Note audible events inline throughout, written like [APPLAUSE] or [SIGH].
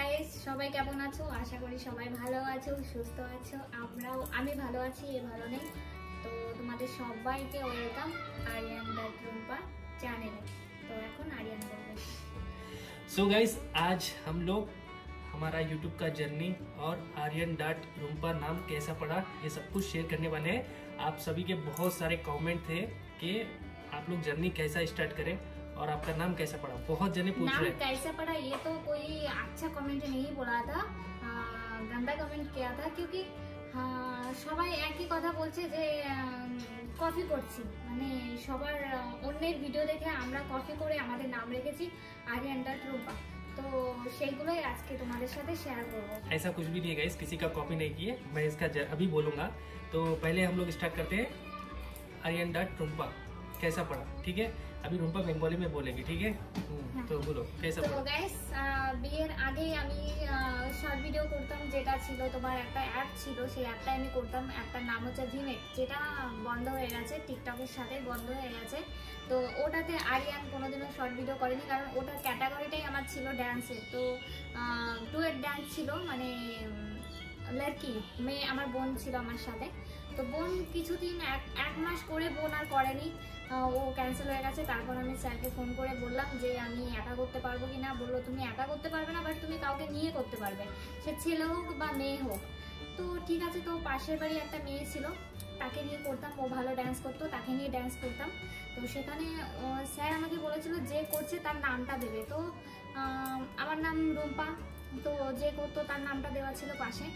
Guys সবাই কেমন আছো আশা করি সবাই ভালো আছো সুস্থ আছো আমরাও আমি ভালো আছি এ ভালো নেই তো তোমাদের সবাইকে ওয়েলকাম আরিয়ান ডাট রুম্পা চ্যানেলে তো এখন আরিয়ান বলবে सो गाइस आज हम लोग हमारा यूट्यूब का जर्नी और आर्यन डाट रूम्पा नाम कैसा पड़ा ये सब कुछ शेयर करने वाले हैं आप सभी के बहुत सारे कमेंट थे कि आप लोग जर्नी कैसा स्टार्ट करें और आपका नाम कैसा पड़ा बहुत जने पूछ नाम रहे हैं कैसे पड़ा ये तो कोई अच्छा कमेंट नहीं बोला था आ, गंदा कमेंट किया था क्योंकि আহ, সবাই একই কথা বলছে যে কপি করছি মানে সবার আহ, অন্যের ভিডিও দেখে আমরা কপি করে আমাদের নাম রেখেছি আরিয়ান ডাট রূপা তো সেইগুলোই আজকে তোমাদের সাথে শেয়ার করবো ऐसा कुछ भी नहीं है गाइस किसी का कॉपी नहीं किए मैं इसका ज- अभी बोलूंगा तो पहले हम लोग स्टार्ट करते हैं आर्यन डाट रूम्पा कैसा पड़ा ठीक है अभी रूम्पा बंगाली में बोलेगी ठीक है हम्म, हाँ। तो बोलो कैसा তো पड़ा গাইস বিয়ের আগেই আমি শর্ট ভিডিও করতাম যেটা ছিল তোমার একটা অ্যাপ ছিল সেই অ্যাপটা আমি করতাম অ্যাপটার নাম হচ্ছে ভিমেট যেটা বন্ধ হয়ে গেছে টিকটকের সাথে বন্ধ হয়ে গেছে তো ওটাতে আরিয়ান কোনোদিনও শর্ট ভিডিও করেনি কারণ ওটার ক্যাটাগরিটাই আমার ছিল ড্যান্সের তো ডুয়েট ড্যান্স ছিল মানে লার্কি মেয়ে আমার বোন ছিল আমার সাথে তো বোন কিছুদিন এক এক মাস করে বোন আর করেনি। ও ক্যান্সেল হয়ে গেছে, তারপর আমি স্যারকে ফোন করে বললাম যে আমি একা করতে পারব কি না বলল, তুমি একা করতে পারবে না বাট তুমি কাউকে নিয়ে করতে পারবে। সে ছেলে হোক বা মেয়ে হোক। তো ঠিক আছে, তো পাশের বাড়ি একটা মেয়ে ছিল, তাকে নিয়ে করতাম। ও ভালো ড্যান্স করতো, তাকে নিয়ে ড্যান্স করতাম। তো সেখানে স্যার আমাকে বলেছিল যে করছে, তার নামটা দেবে। তো আমার নাম রুম্পা। তো যে করতো, তার নামটা দেওয়া ছিল পাশে।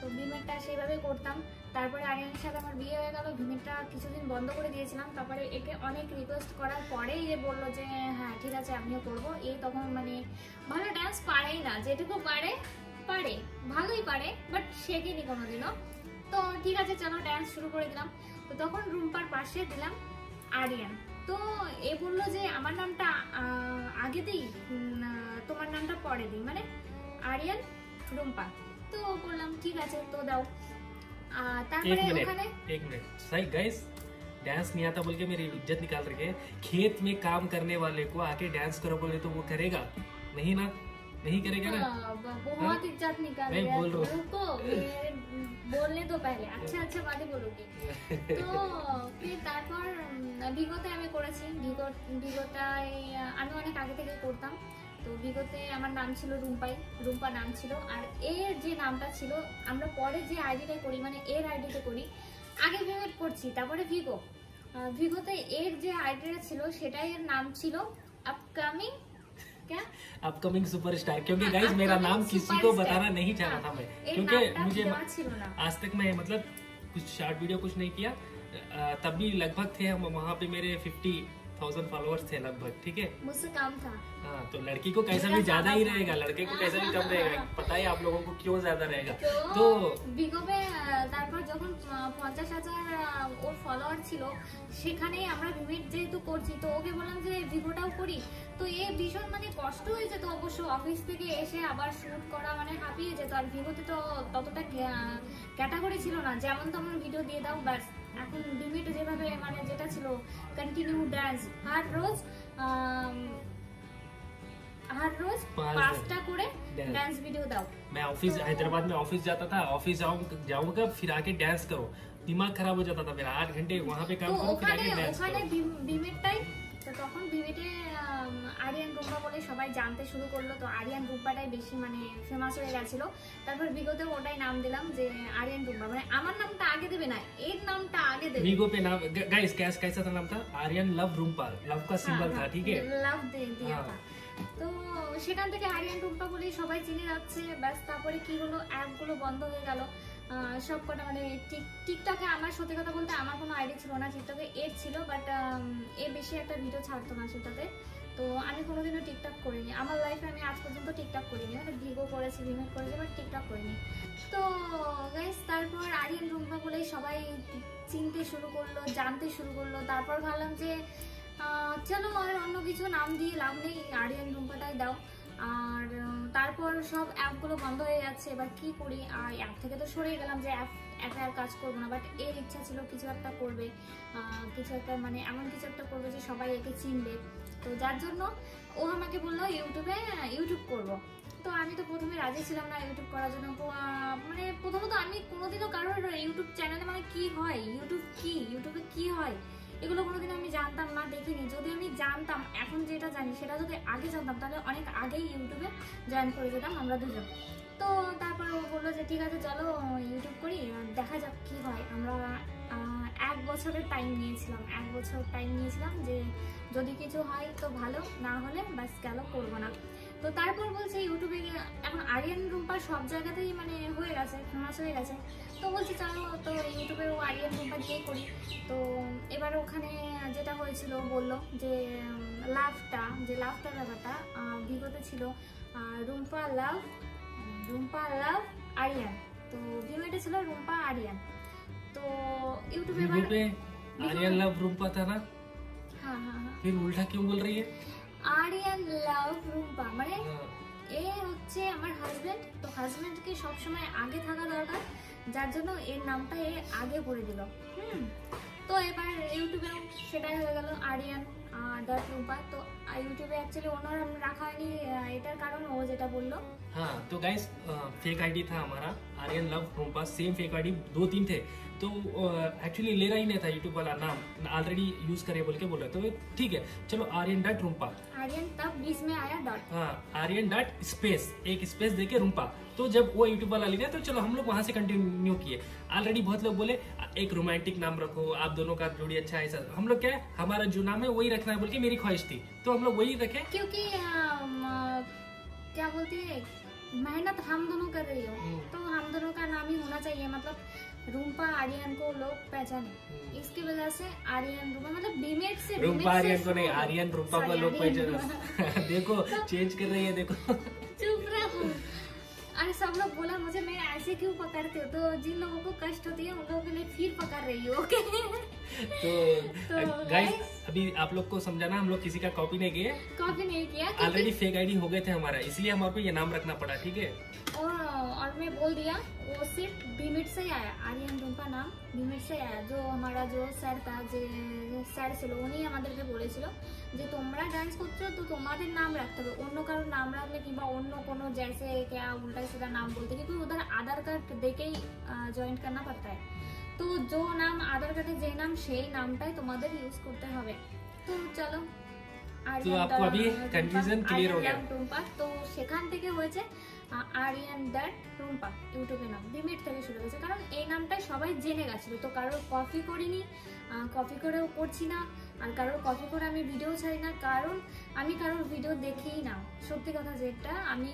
তো ভিমেটটা সেইভাবে করতাম। তারপরে আরিয়ানের সাথে আমার বিয়ে হয়ে গেল ভিমেটটা কিছুদিন বন্ধ করে দিয়েছিলাম, তারপরে একে অনেক রিকোয়েস্ট করার পরেই যে বলল যে হ্যাঁ ঠিক আছে, আমিও করব। এই তখন মানে ভালো ডান্স পারেই না, যেটুকু পারে পারে, ভালোই পারে বাট শেখেনি কোনোদিনও। তো ঠিক আছে, চলো ডান্স শুরু করে দিলাম। তো তখন রুম্পার পাশে দিলাম আরিয়ান। তো এ বলল যে, আমার নামটা আগে দিই তোমার নামটা পরে দিই। মানে আরিয়ান, রুম্পা। তো বললাম, ঠিক আছে, তো দাও। তারপরে मिनट ওখানে एक मिनट सही गाइस डांस नहीं आता बोल के मेरी इज्जत निकाल रखे हैं खेत में काम करने वाले को आके डांस करो बोले तो वो करेगा नहीं ना नहीं करेगा ना हाँ, ब- बहुत इज्जत निकाल मैं रहा बोल रहा हूँ। रुको मेरे बोलने दो पहले अच्छा अच्छा बातें बोलोगी [LAUGHS] তো ফির তারপর উম, ভিগোতে আমি করেছি ভিগো ভিগোটায় আহ, আমি অনেক আগে থেকে করতাম তো ভিগোতে আমার নাম ছিল রুম্পাই রুম্পা নাম ছিল আর এর যে নামটা ছিল আমরা পরে যে আইডিটা করি মানে এর আইডিতে করি আগে ভিমেট করছি তারপরে ভিগো আহ, ভিগোতে এর যে আইডিটা ছিল সেটাই এর নাম ছিল আপকামিং क्या अपकमिंग सुपरस्टार क्योंकि गाइस upcoming मेरा नाम किसी को superstar। बताना नहीं चाह रहा था मैं এর क्योंकि নামটা मुझे দেওয়া ছিল না आज तक मैं मतलब कुछ शॉर्ट वीडियो कुछ नहीं किया अ, तब भी लगभग थे हम वहाँ पे मेरे फिफ्टी थाउजेंड फॉलोअर्स थे लगभग ठीक है मुझसे कम था हाँ तो लड़की को कैसा भी ज्यादा ही रहेगा लड़के को कैसा भी कम रहेगा पता है आप लोगों को क्यों ज्यादा रहेगा তো तो বিগবে তারপর যখন আহ, পঞ্চাশ হাজার আহ, ওর ফলোয়ার ছিল সেখানে আমরা ভিভিট যেহেতু করছি তো ওকে বললাম যে ভিভোটাও করি তো এ ভীষণ মানে কষ্ট হয়ে যেত অবশ্য অফিস থেকে এসে আবার শুট করা মানে হাঁপিয়ে যেত আর ভিভোতে তো ততটা ক্যাটাগরি ছিল না যেমন তেমন ভিডিও দিয়ে দাও ব্যাস এখন ভিভিট যেভাবে মানে যেটা ছিল কন্টিনিউ ড্যান্স হার রোজ আম, হার রোজ পাঁচ পাঁচটা করে dance। ড্যান্স ভিডিও দাও मैं ऑफिस हैदराबाद में ऑफिस जाता था ऑफिस जाऊँ जाऊंगा फिर आके डांस करो दिमाग खराब हो जाता था मेरा आठ घंटे वहाँ पे তো काम करो फिर ওখানে आके डांस ওখানে करो ভি- ভিমেটটাই তো তখন ভিমেটে আম, আরিয়ান রুম্পা বলে সবাই জানতে শুরু করলো তো আরিয়ান রুম্পাটাই বেশি মানে ফেমাস হয়ে গেছিল তারপর বিগতে ওটাই নাম দিলাম যে আরিয়ান রুম্পা মানে আমার নামটা আগে দেবে না এর নামটা আগে দেবে वीगो पे नाम गाइस कैस कैसा था नाम था आर्यन लव रूमपाल लव का सिंबल था ठीक है লাভ দিয়া হ্যাঁ। তো সেখান থেকে আরিয়ান রুম্পা বলেই সবাই চিনে যাচ্ছে ব্যাস তারপরে কি হলো অ্যাপগুলো বন্ধ হয়ে গেল সব কটা মানে টিক- টিকটকে আমার সত্যি কথা বলতে আমার কোনো আইডি ছিল না টিকটকে এর ছিল বাট এ বেশি একটা ভিডিও ছাড়তো না সেটাতে তো আমি কোনোদিনও টিকটক করিনি। আমার লাইফে আমি আজ পর্যন্ত টিকটক করিনি। মানে ভিগো করেছি ভিমেট করেছি বাট টিকটক করিনি। তো গাইস তারপর আরিয়ান রুম্পা বলেই সবাই চিনতে শুরু করল, জানতে শুরু করল। তারপর ভাবলাম যে চলো আর অন্য কিছু নাম দিয়ে লাভ নেই আরিয়ান রুম্পাটাই দাও। আর তারপর সব অ্যাপগুলো বন্ধ হয়ে যাচ্ছে। এবার কি করি? আর অ্যাপ থেকে তো সরে গেলাম যে অ্যাপ অ্যাপে আর কাজ করব না। বাট এর ইচ্ছা ছিল কিছু একটা করবে। কিছু একটা মানে এমন কিছু একটা করবে যে সবাই একে চিনবে। তো যার জন্য ও আমাকে বলল, ইউটিউবে, ইউটিউব করব। তো আমি তো প্রথমে রাজি ছিলাম না ইউটিউব করার জন্য। মানে প্রথমত আমি কোনোদিনও কারোর ইউটিউব চ্যানেলে মানে কি হয়, ইউটিউব কি, ইউটিউবে কি হয়, এগুলো কোনোদিন আমি জানতাম না, দেখিনি। যদি আমি জানতাম, এখন যেটা জানি, সেটা যদি আগে জানতাম, তাহলে অনেক আগেই ইউটিউবে জয়েন করে যেতাম আমরা দুজন। তো তারপর ও বলল যে, ঠিক আছে, চলো, ইউটিউব করি, দেখা যাক কি হয়, আমরা এক বছরের টাইম নিয়েছিলাম, এক বছর টাইম নিয়েছিলাম যে যদি কিছু হয় তো ভালো, না হলে বাস গেল, করব না। তো তারপর বলছে ইউটিউবে এখন আরিয়ান, রুম্পা সব জায়গাতেই মানে হয়ে গেছে ফেমাস হয়ে গেছে। তো বলছি, চলো, তো ইউটিউবেও আরিয়ান, রুম্পা দিয়েই করি। তো এবার ওখানে যেটা হয়েছিল বলল যে লাভটা, যে লাভটার ব্যাপারটা ভিভোতে ছিল রুম্পা লাভ রুম্পা লাভ, আরিয়ান। তো ভিভোতে ছিল রুম্পা, আরিয়ান। তো ইউটিউবে वीवो এবার पे आर्यन लव रूपा था ना হ্যাঁ হ্যাঁ হ্যাঁ फिर उल्टा क्यों बोल रही है আরিয়ান লাভ রুম্পা মানে हाँ, এ হচ্ছে আমার হাজবেন্ড তো হাজবেন্ডকে সবসময় আগে থাকা দরকার যার জন্য এর নামটা এ আগে করে দিল হুম তো এবার ইউটিউবেও সেটাই হয়ে গেল আরিয়ান ডট রুম্পা তো ইউটিউবে অ্যাকচুয়ালি অন্য নাম রাখা হয়নি আহ, এটার কারণ ও যেটা বললো हाँ तो गाइस फेक आईडी था हमारा Aryan love Rupa same fake ID दो तीन थे तो एक्चुअली ले रहा ही नहीं था यूट्यूब वाला नाम ऑलरेडी यूज करे बोल के बोल रहे तो ठीक है चलो आर्यन डॉट रूपा आर्यन तब बीच में आया डॉट हाँ आर्यन डॉट स्पेस एक स्पेस देके रूपा तो जब वो यूट्यूब वाला लिया तो चलो हम लोग वहां से कंटिन्यू किए ऑलरेडी बहुत लोग बोले एक रोमांटिक नाम रखो आप दोनों का जोड़ी अच्छा ऐसा हम लोग क्या है हमारा जो नाम है वही रखना है बोल के मेरी ख्वाहिश थी। तो हम लोग वही रखे। क्योंकि अम, क्या बोलती है मेहनत हम दोनों कर रही हो हम्म। तो हम दोनों का नाम ही होना चाहिए मतलब रूम्पा आर्यन को लोग पहचाने। हम्म। इसकी वजह से आर्यन रूपा मतलब बीमेट से रूपा आर्यन को नहीं आर्यन रूपा को लोग पहचान। [LAUGHS] देखो चेंज कर रही है देखो। चुप रहो। अरे सब लोग बोला मुझे मैं ऐसे क्यों पकड़ती हूँ? तो जिन लोगों को कष्ट होती है उन लोगों के लिए फिर पकड़ रही हूँ ओके [LAUGHS] तो [LAUGHS] तो गाइस अभी आप लोग को समझाना हम लोग किसी का कॉपी नहीं किए कॉपी नहीं किया ऑलरेडी क्योंकि फेक आईडी हो गए थे हमारा इसलिए हमारे को ये नाम रखना पड़ा ठीक है और और मैं बोल दिया वो सिर्फ बीमिट से ही आया आर्यन रूपा नाम बीमिट से आया जो हमारा जो স্যার তা যে স্যার ছিল উনি আমাদেরকে বলেছিল যে তোমরা ডান্স করছো তো তোমাদের নাম রাখতে হবে অন্য কারোর নাম রাখলে কিংবা অন্য কোনো जैसे क्या उल्टा सीधा नाम बोलते क्योंकि उधर आधार कार्ड देके ही জয়েন करना पड़ता है তো जो নাম আধার কার্ডে যে নাম সেই নামটাই তোমাদের ইউজ করতে হবে তো চলো তো आपको अभी confusion clear हो गया? রুম্পা তো সেখান থেকে হয়েছে আহ, আরিয়ান দ্যাট রুম্পা ইউটিউবে নাম ডিমিট থেকে শুরু হয়েছে কারণ এই নামটাই সবাই জেনে গেছিল তো কারোর কপি করিনি কপি করেও করছি না আর কারোর কথা করে আমি ভিডিও ছাড়ি না কারণ আমি কারোর ভিডিও দেখেই না। সত্যি কথা যেটা আমি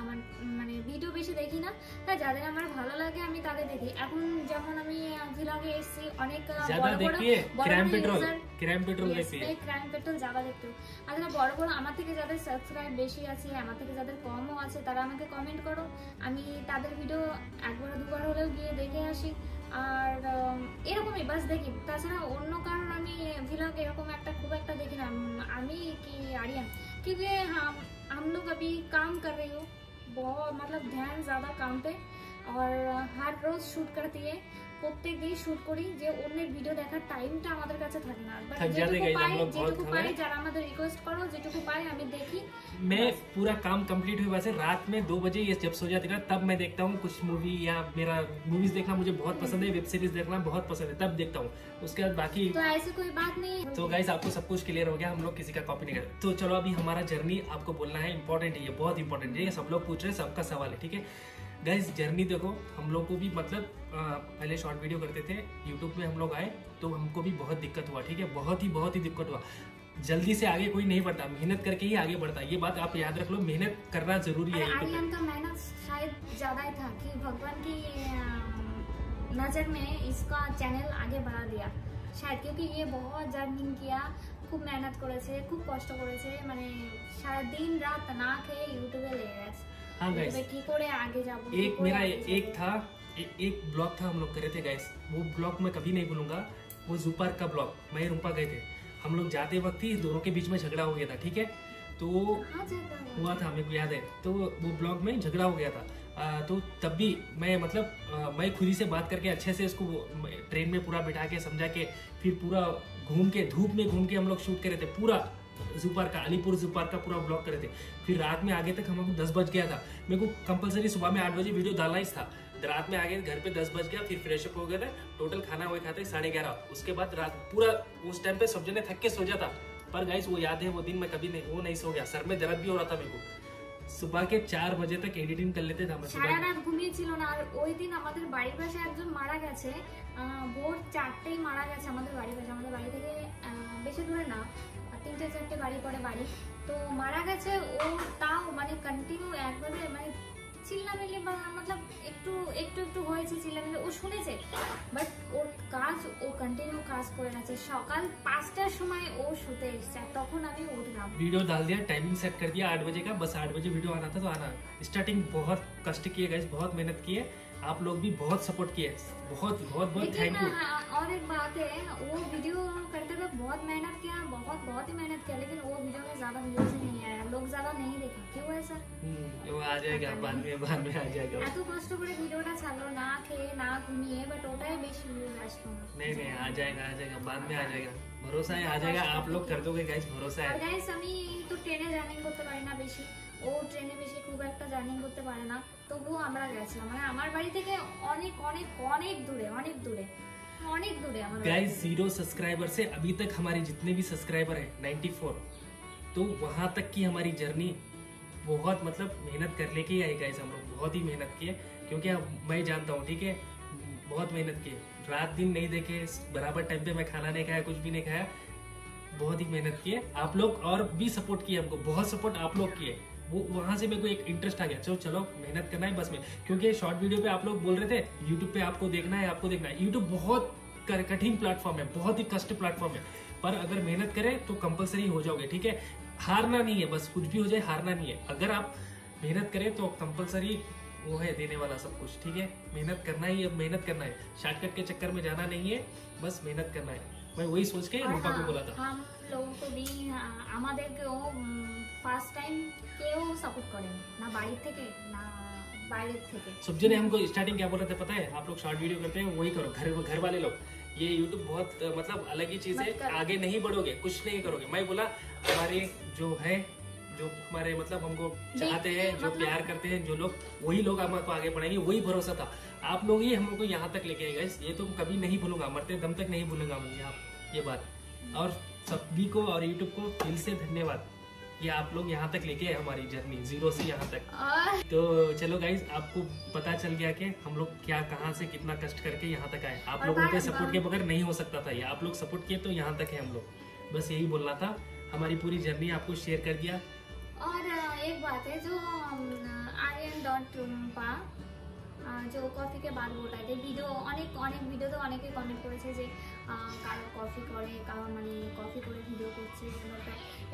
আমার মানে ভিডিও বেশি দেখি না। হ্যাঁ যাদের আমার ভালো লাগে আমি তাদের দেখি। এখন যেমন আমি ভিলগে এসেছি অনেক বড় পেট্রোল ক্র্যাম পেট্রোল আর যারা বড় বড় আমার থেকে যাদের সাবস্ক্রাইব বেশি আছে আমার থেকে যাদের কমও আছে তারা আমাকে কমেন্ট করো। আমি তাদের ভিডিও একবার দুবার হলেও গিয়ে দেখে আসি। আর উম, এরকমই বাস দেখি তাছাড়া অন্য কারণ আমি ভিলগ এরকম একটা খুব একটা দেখি না উম, আমি কি आर्यन क्योंकि हम हम लोग अभी काम कर रही हूँ बहुत मतलब ध्यान ज़्यादा काम पे और हर रोज শুট करती है প্রত্যেক দিন শুট করি যে অন্যের ভিডিও দেখার টাইমটা আমাদের কাছে থাকে না But थक जाते যেটুকু guys, পাই हम लोग बहुत যেটুকু हमें- পাই যারা আমাদের রিকোয়েস্ট করো যেটুকু পাই আমি দেখি मैं पूरा काम कंप्लीट हुए वैसे रात में दो बजे ये जब सो जाती है तब मैं देखता हूँ कुछ मूवी या मेरा मूवीज देखना मुझे बहुत पसंद है वेब सीरीज देखना बहुत पसंद है तब देखता हूँ उसके बाद बाकी तो ऐसी कोई बात नहीं है तो गाइस आपको सब कुछ क्लियर हो गया हम लोग किसी का कॉपी नहीं कर तो चलो अभी हमारा जर्नी आपको बोलना है इंपॉर्टेंट है ये बहुत इंपॉर्टेंट है ये सब लोग पूछ रहे हैं सबका सवाल है ठीक है गाइस जर्नी देखो हम लोग को भी मतलब अ, पहले शॉर्ट वीडियो करते थे यूट्यूब में हम लोग आए तो हमको भी बहुत दिक्कत हुआ ठीक है बहुत ही बहुत ही दिक्कत हुआ जल्दी से आगे कोई नहीं बढ़ता मेहनत करके ही आगे बढ़ता है ये बात आप याद रख लो मेहनत करना जरूरी है अरे यूट्यूब आर्यन का मेहनत शायद ज्यादा ही था कि भगवान की अम, नजर में इसका চ্যানেল আগে বাড়া দিয়া শায়দ क्योंकि ये बहुत জার্নিং किया খুব মেহনত করেছে খুব কষ্ট করেছে মানে সারা দিন রাত না খেয়ে ইউটিউবে লেগে গেছে हाँ गाइस एक मेरा एक था एक ब्लॉग था हम लोग करे थे गाइस वो ब्लॉग मैं कभी नहीं बोलूँगा वो जू का ब्लॉक मैं रूपा गए थे। हम लोग जाते वक्त ही दोनों के बीच में झगड़ा हो गया था ठीक है? तो हुआ था मेरे को याद है। तो वो ब्लॉग में झगड़ा हो गया था। आ, तो तब भी मैं मतलब आ, मैं खुद ही से बात करके अच्छे से इसको ट्रेन में पूरा बिठा के समझा के फिर पूरा घूम के धूप में घूम के हम लोग शूट करे थे पूरा। जुपार का अलीपुर जुपार का पूरा ब्लॉग करे थे फिर रात में आगे तक हमको दस बज गया था मेरे को कंपलसरी सुबह में आठ बजे वीडियो डालना ही था रात में आगे घर पे दस बज गया फिर फ्रेश अप हो गया था टोटल खाना वही खाते साढ़े ग्यारह उसके बाद रात पूरा उस टाइम पे सब जने थक के सो जाता पर गाइस वो याद है वो दिन मैं कभी नहीं वो नहीं सो गया सर में दर्द भी हो रहा था मेरे को सुबह के चार बजे तक एडिटिंग कर लेते थे हम সারা सुबह রাত ঘুমিয়েছিল না আর ওই দিন আমাদের বাড়ির পাশে একজন মারা গেছে আহ, ভোর চারটেই মারা গেছে আমাদের বাড়ির পাশে আমাদের বাড়ি থেকে আহ, বেশি দূরে না তিনটে চারটে বাড়ি পরে বাড়ি তো মারা গেছে ও তাও মানে কন্টিনিউ একবারে মানে চিল্লামিল্লি বা মতলব একটু একটু একটু হয়েছে চিল্লামিল্লি ও শুনেছে বাট ওর কাজ ও কন্টিনিউ কাজ করে গেছে সকাল পাঁচটার সময় ও শুতে এসছে আর তখন আমি উঠলাম वीडियो डाल दिया टाइमिंग सेट कर दिया आठ बजे का बस आठ बजे वीडियो आना था तो आना स्टार्टिंग बहुत कष्ट किए गए बहुत मेहनत किए आप लोग भी बहुत सपोर्ट किए बहुत बहुत बहुत लेकिन थैंक यू हाँ, और एक बात है वो वीडियो करते हुए बहुत मेहनत किया बहुत बहुत ही मेहनत किया लेकिन वो वीडियो में ज्यादा व्यूज ही नहीं आया लोग ज्यादा नहीं देखा क्यों ऐसा हम्म, वो आ जाएगा बाद में बाद में आ जाएगा এত কষ্ট করে ভিডিওটা ছাড়লো না খেয়ে না ঘুমিয়ে বাট ওটাই বেশি ভিউজ আসলো না नहीं नहीं आ जाएगा आ जाएगा बाद में आ जाएगा भरोसा है आ जाएगा आप लोग कर दोगे गाइस भरोसा আর है গাইস আমি তো ট্রেনে জার্নি করতে পারি না বেশি ও ট্রেনে বেশি খুব একটা জার্নি করতে পারে না তবুও আমরা গেছিলাম মানে আমার বাড়ি থেকে অনেক অনেক অনেক দূরে অনেক দূরে অনেক দূরে আমার বাড়ি गाइस থেকে। जीरो सब्सक्राइबर से अभी तक हमारे जितने भी सब्सक्राइबर है 94 तो वहां तक की हमारी जर्नी बहुत मतलब मेहनत कर लेके ही आई गाइस हम लोग बहुत ही मेहनत किए क्योंकि अब मैं जानता हूँ ठीक है बहुत मेहनत किए रात दिन नहीं देखे बराबर टाइम पे मैं खाना नहीं खाया कुछ भी नहीं खाया बहुत ही मेहनत किए आप लोग और भी सपोर्ट किए हमको बहुत सपोर्ट आप लोग किए वो वहाँ से मेरे को एक इंटरेस्ट आ गया। चलो चलो मेहनत करना है बस में। क्योंकि शॉर्ट वीडियो पे आप लोग बोल रहे थे यूट्यूब पे आपको देखना है आपको देखना है। यूट्यूब बहुत कठिन प्लेटफॉर्म है बहुत ही कष्ट प्लेटफॉर्म है। पर अगर मेहनत करें तो कंपलसरी हो जाओगे ठीक है? हारना नहीं है बस कुछ भी हो जाए हारना नहीं है। अगर आप मेहनत करें तो कंपलसरी वो है देने वाला सब कुछ ठीक है? मेहनत करना ही अब मेहनत करना है। शॉर्टकट के चक्कर में जाना नहीं है बस मेहनत करना है। मैं वही सोच के हाँ, रूपा को हाँ, बोला था। हम लोगों को भी हमारे को फ़र्स्ट टाइम কেউ সাপোর্ট করেনি না বাড়ি থেকে না বাইরের থেকে सब जने हमको स्टार्टिंग क्या बोल रहे थे पता है आप लोग शॉर्ट वीडियो करते हैं वही करो घर घर वाले लोग ये यूट्यूब बहुत अ, मतलब अलग ही चीज मत है करो। आगे नहीं बढ़ोगे कुछ नहीं करोगे मैं बोला हमारे जो है जो हमारे मतलब हमको चाहते हैं जो मतलब- प्यार करते हैं जो लोग वही लोग हमको आगे बढ़ाएंगे वही भरोसा था आप लोग ही हम लोग को यहाँ तक लेके आए guys। ये तो कभी नहीं भूलूंगा मरते दम तक नहीं भूलूंगा मैं यहाँ ये बात और सभी को और यूट्यूब को दिल से धन्यवाद ये आप लोग यहाँ तक लेके आए हमारी जर्नी ज़ीरो से यहाँ तक। तो चलो गाइज़ आपको पता चल गया कि हम लोग क्या कहाँ से कितना कष्ट करके यहाँ तक आए। आप लोगों के सपोर्ट के बगैर नहीं हो सकता था ये। आप लोग सपोर्ट किए तो यहाँ तक है हम लोग। बस यही बोलना था। हमारी पूरी जर्नी आपको शेयर कर दिया। और एक बात है जो आई डट পা যে কফিকে বাদ গোটাতে ভিডিও অনেক অনেক ভিডিওতে অনেকে কমেন্ট করেছে যে কারও কফি করে, কারও মানে কফি করে ভিডিও করছে,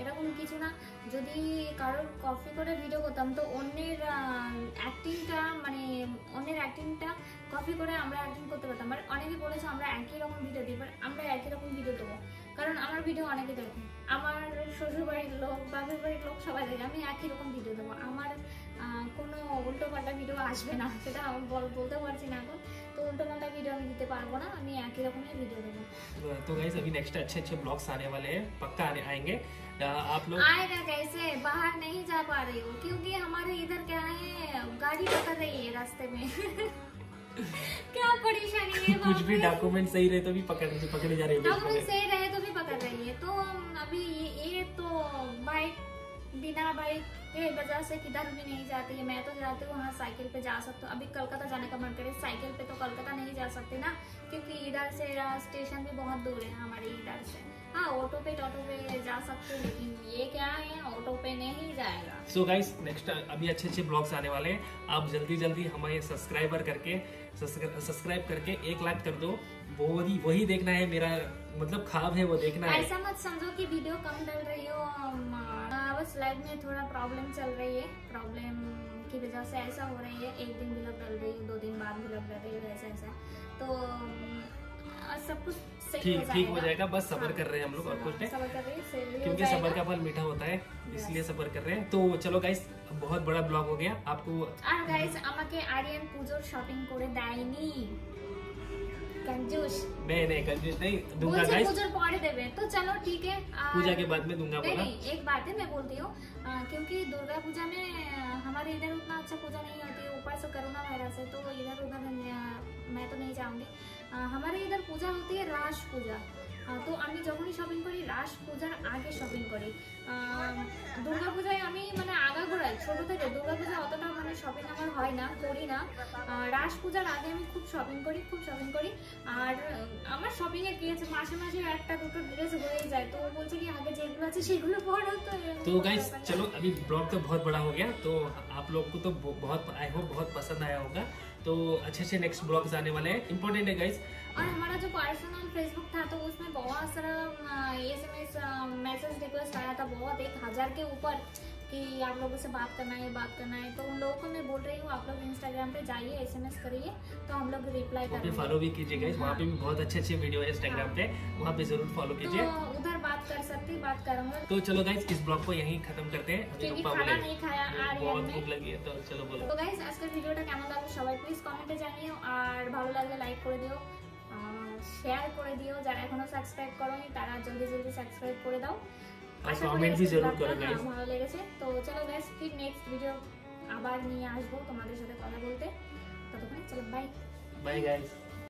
এরকম কিছু না। যদি কারোর কফি করে ভিডিও করতাম, তো অন্যের অ্যাক্টিংটা মানে অন্যের অ্যাক্টিংটা কপি করে আমরা অ্যাক্টিং করতে পারতাম। বাট অনেকে বলেছে আমরা একই রকম ভিডিও দিই বাট আমরা একই রকম ভিডিও দেবো। কারণ আমার ভিডিও অনেকে দেখে। আমার শ্বশুর বাড়ির লোক, বাপের বাড়ির লোক সবাই দেখে, আমি একই রকম ভিডিও দেবো। আমার কোনো উল্টো পাল্টা ভিডিও আসবে না সেটা আমি বল- বলতে পারছি না এখন তো উল্টো পাল্টা ভিডিও আমি দিতে পারবো না আমি একই রকমের ভিডিও দেবো तो गाइज अभी नेक्स्ट अच्छे अच्छे ब्लॉग्स आने वाले हैं पक्का आने आएंगे अ, आप लोग आएगा कैसे बाहर नहीं जा पा रही हो क्योंकि हमारे इधर क्या है गाड़ी पकड़ रही है रास्ते में [LAUGHS] क्या परेशानी है कुछ भी बाप रे। डॉक्यूमेंट सही रहे तो भी पकड़ पकड़े जा रहे हैं बीच डॉक्यूमेंट में। सही रहे तो भी पकड़ रही है तो अभी ये, ये तो बाइक बिना बाइक के वजह से किधर भी नहीं जाती है। मैं तो जाती हूँ वहाँ साइकिल पे जा सकती हूँ। अभी कलकत्ता जाने का मन करे। साइकिल पे तो कलकत्ता नहीं जा सकते ना क्योंकि इधर से स्टेशन भी बहुत दूर है हमारे इधर से। हाँ ऑटो पे ऑटो पे जा सकते हैं लेकिन ये क्या है ऑटो पे नहीं जाएगा। सो गाइस नेक्स्ट अभी अच्छे अच्छे ब्लॉग्स आने वाले हैं। आप जल्दी जल्दी हमारे सब्सक्राइबर करके सब्सक्राइब करके एक लाख कर दो। वही वही देखना है मेरा मतलब खाब है वो देखना है। ऐसा मत समझो कि वीडियो कम डल रही हो अम, आ, बस लाइफ में थोड़ा प्रॉब्लम चल रही है प्रॉब्लम की वजह से ऐसा हो रही है एक दिन व्लॉग डल रही है दो दिन बाद व्लॉग डल रही है ऐसा ऐसा तो अम, आ, सब कुछ सही ठीक ठीक हो जाएगा बस सबर हाँ, कर रहे हैं हम लोग और कुछ नहीं सबर कर रहे हैं सही हो क्योंकि सबर जाएगा। का फल मीठा होता है इसलिए सबर कर रहे हैं तो चलो गाइस बहुत बड़ा ब्लॉग हो गया आपको আর গাইস আমাকে আরিয়ান পুজোর শপিং করে দেয়নি नहीं कंजूस नहीं दूँगा गाइस मुझे पौड़े देवे। तो चलो ठीक है पूजा के बाद में दूँगा नहीं, नहीं एक बात है मैं बोलती हूँ क्योंकि दुर्गा पूजा में हमारे इधर उतना अच्छा पूजा नहीं होती ऊपर से कोरोना वायरस है तो इधर उधर मैं तो नहीं जाऊँगी। हमारे इधर पूजा होती है राष्ट्र पूजा। তো আমি যখনই শপিং করি রাস পূজার আগে শপিং করি দুর্গা পূজায় আমি মানে আগাগোড়াই ছোট থেকে দুর্গা পূজা অতটা মানে শপিং আমার হয় না করি না আহ, রাস পূজার আগে আমি খুব শপিং করি খুব শপিং করি আর আহ, আমার শপিং এ কি আছে মাসে মাসে একটা দুটো ড্রেস হয়ে যায় তো ও বলছে কি আগে যেগুলো আছে সেগুলো পরো তো तो गाइस चलो अभी ब्लॉग तो बहुत बड़ा हो गया तो आप लोग को तो ब- बहुत आई होप बहुत पसंद आया होगा तो अच्छे अच्छे नेक्स्ट ब्लॉग्स आने वाले हैं। इंपॉर्टेंट है गाइज़ और हमारा जो पर्सनल फेसबुक था तो उसमें बहुत सारा S M S message request आया था, बहुत एक हज़ार के ऊपर। कि आप लोगों से बात करना है बात करना है तो उन लोगों को मैं बोल रही हूँ आप लोग इंस्टाग्राम पे जाइए एस एम एस करिए तो हम लोग रिप्लाई वहाँ पे करेंगे फॉलो भी कीजिए गाइस वहाँ पे भी बहुत अच्छे अच्छे वीडियो है इंस्टाग्राम पे वहाँ पे जरूर फॉलो तो कीजिए उधर बात कर सकती बात करूंगा तो चलो गाइस इस ब्लॉग को यहीं खत्म करते हैं अभी क्योंकि रूपा खाना बोलेगी। नहीं खाया आर्यन बहुत में भूख लगी है तो चलो बोलो তো গাইস আজকের ভিডিওটা কেমন লাগলো সবাই প্লিজ কমেন্টে জানিও আর ভালো লাগলে লাইক করে দিও শেয়ার করে দিও যারা এখনো সাবস্ক্রাইব করোনি তারা জলদি জলদি সাবস্ক্রাইব করে দাও আর আশা করি comment भी আজকের জরুর vlogটা, করো হ্যাঁ, guys। ভালো লেগেছে তো চলো গাইস ফির নেক্সট ভিডিও আবার নিয়ে আসবো তোমাদের সাথে কথা বলতে ততক্ষণে চলো বাই बाय गाइस